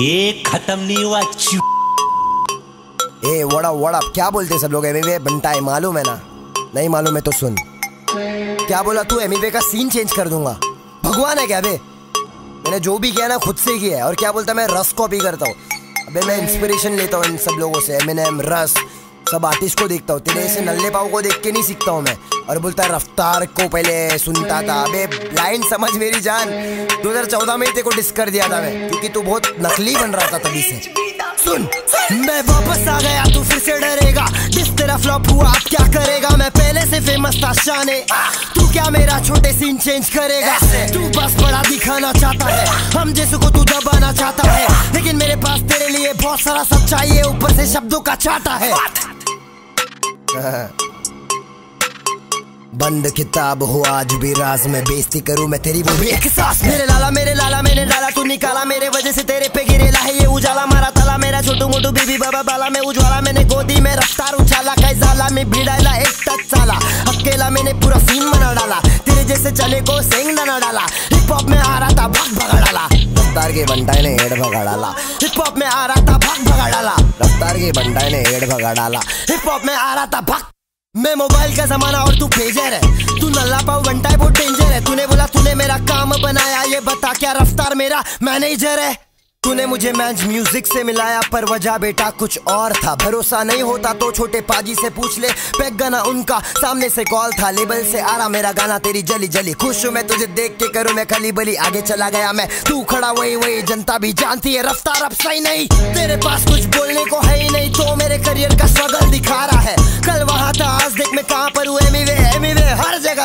एक खत्म नहीं हुआ ए, वड़ा वड़ा, क्या बोलते सब लोग एमीवे बनता है, मालूम है ना? नहीं मालूम है तो सुन। क्या बोला तू एमीवे का सीन चेंज कर दूँगा? भगवान है क्या बे? मैंने जो भी किया ना, खुद से किया है। और क्या बोलता, मैं रस कॉपी करता हूँ। अबे, मैं इंस्पिरेशन लेता हूँ इन सब लोगों से। एम रस, सब आर्टिस्ट को देखता हूँ। तेरे ऐसे नल्ले पाव को देख के नहीं सीखता हूँ मैं। और बोलता रफ्तार को पहले सुनता था। अबे लाइन समझ मेरी जान। 2014 में ही तेरे को डिस कर दिया था मैं क्योंकि तू बहुत नकली बन रहा था तभी से। सुन मैं वापस आ गया तू फिर से डरेगा। जिस तेरा फ्लॉप हुआ अब क्या करेगा? मैं पहले से फ़ेमस था शाने। तू क्या मेरा छोटे सीन चेंज करेगा? तू बस बड़ा दिखाना चाहता है। हम जैसे को तू दबाना चाहता है। लेकिन मेरे पास तेरे लिए बहुत सारा सच्चाई है ऊपर से शब्दों का चाटा है। बंद किताब हो, आज भी राज में बेइज्जती करूँ मैं तेरी वो भी। एक सांस। मेरे लाला मेरे लाला, मैंने डाला तू निकाला मेरे वजह से तेरे पे गिरेला है, ये उजाला मारा ताला मेरा, छोटू मोटू बीबी बाबा बाला, में उज्वाला, मैंने गोदी में रफ्तार उछाला, कई जाला में भिड़ाला, एक टच साला अकेला मैंने पूरा सीन बना डाला, तेरे जैसे चले को सेंग ना डाला हिप हॉप में आ रहा था, भाग भगा डाला रफ्तार के बंटाई ने हेड भगा डाला हिप हॉप में आ रहा था, भाग भगा डाला रफ्तार के बंटाई ने हेड भगा डाला हिप हॉप में आ रहा था, भाग मैं मोबाइल का जमाना और तू पेजर है। तू नल्ला पाव बनता है बहुत डेंजर है। तूने बोला, तूने मेरा काम बनाया। ये बता, क्या रफ्तार मेरा मैनेजर है? तूने मुझे मैच म्यूज़िक से मिलाया, पर वजह बेटा कुछ और था। भरोसा नहीं होता तो छोटे पाजी से पूछ ले। पैक गाना उनका, सामने से कॉल था। लेबल से आ रहा मेरा गाना, तेरी जली जली। खुश हूँ मैं तुझे देख के करूँ, मैं खली बली। आगे चला गया मैं। तू खड़ा, वही वही, जनता भी जानती है। रफ्तार अब सही नहीं। तेरे पास कुछ बोलने को है ही नहीं तो मेरे करियर का स्ट्रगल दिखा रहा है।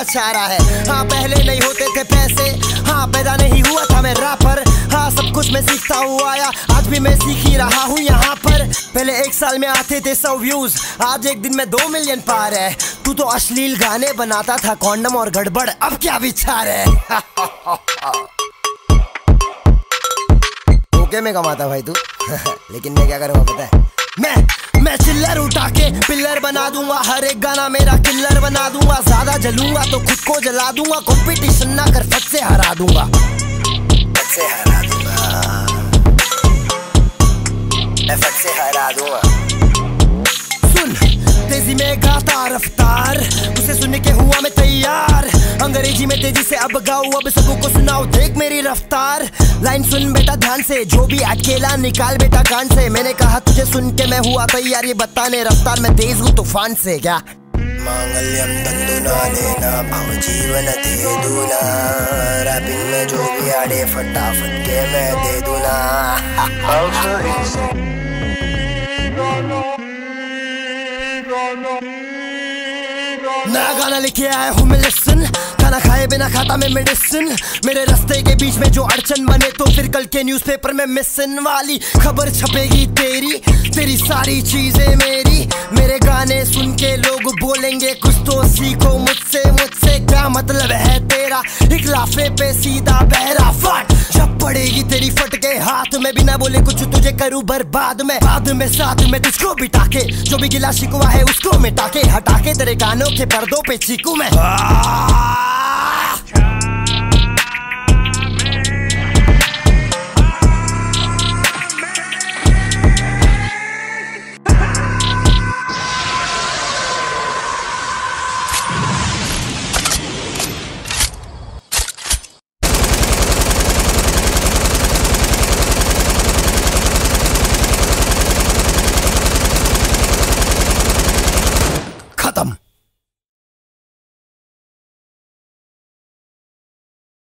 छा रहा है। हाँ पहले नहीं होते थे पैसे। हाँ पैदा नहीं हुआ था मैं रापर हाँ सब कुछ मैं सीखता हूँ आया। आज भी मैं सीख ही रहा हूँ यहाँ पर। पहले एक साल में आते थे सौ व्यूज़ आज एक दिन में दो मिलियन पार है। तू तो अश्लील गाने बनाता था कॉन्डम और गड़बड़। अब क्या विचार है? ओके, में कमाता भाई तू। लेकिन मैं क्या करूँगा पता है। मैं मैं चिल्लर उठा के पिल्लर बना दूँगा। हर एक गाना मेरा किल्लर बना दूँगा। ज़्यादा जलूँगा तो खुद को जला दूँगा। कॉम्पिटिशन ना कर फट से हरा दूँगा। हरा उसे सुनने के हुआ मैं तैयार। अंग्रेज़ी में तेज़ी से अब गाऊं अब सबको सुनाओ देख मेरी रफ्तार। लाइन सुन बेटा ध्यान से जो भी अकेला निकाल बेटा कान से। मैंने कहा तुझे सुन के मैं हुआ तैयार ये बताने रफ्तार में तेज हूँ तूफ़ान से क्या? मांगल्यम तंदुना लेना भव जीवन दे दूना। रैपिंग में जो भी आड़े फटाफट के मैं दे दूना। गाना लेके आया हूँ मैं लिसन खाना खाए बिना खाता मैं मेडिसिन मेरे रास्ते के बीच में जो अड़चन बने तो फिर कल के न्यूज़पेपर में मिसन वाली खबर छपेगी तेरी। तेरी सारी चीज़ें मेरी। मेरे गाने सुन के लोग बोलेंगे, कुछ तो सीखो मुझसे मुझसे क्या मतलब है तेरा? इकलाफे पे सीधा बहरा के हाथ में बिना बोले कुछ तुझे करूँ बर्बाद में। बाद में साथ में तुझको बिठा के जो भी गिला शिकवा है उसको मिटा के, हटा के तेरे कानों के पर्दों पे चीकू मैं। खत्म